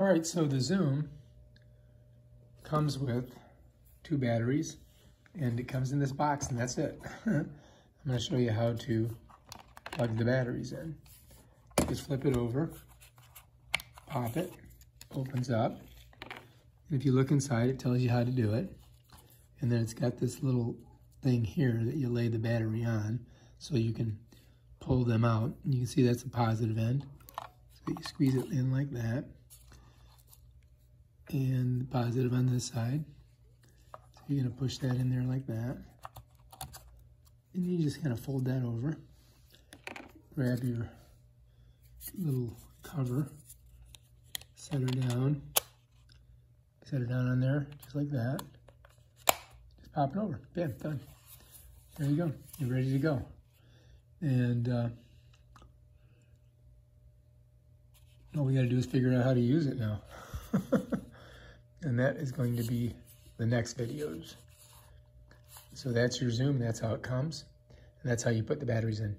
All right, so the Zoom comes with two batteries and it comes in this box and that's it. I'm gonna show you how to plug the batteries in. Just flip it over, pop it, opens up. And if you look inside, it tells you how to do it. And then it's got this little thing here that you lay the battery on so you can pull them out. And you can see that's the positive end. So you squeeze it in like that. Positive on this side. So you're gonna push that in there like that. And you just kind of fold that over. Grab your little cover, set her down, set her down on there, just like that. Just pop it over, bam, done. There you go, you're ready to go. And uh, all we gotta do is figure out how to use it now. and that is going to be the next videos. So that's your Zoom, that's how it comes. And that's how you put the batteries in.